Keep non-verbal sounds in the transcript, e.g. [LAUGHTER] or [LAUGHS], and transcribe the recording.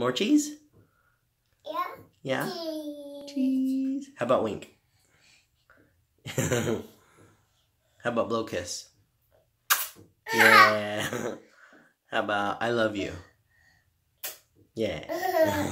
More cheese? Yeah. Yeah? Cheese. Cheese. How about wink? [LAUGHS] How about blow kiss? Yeah. [LAUGHS] How about I love you? Yeah. [LAUGHS]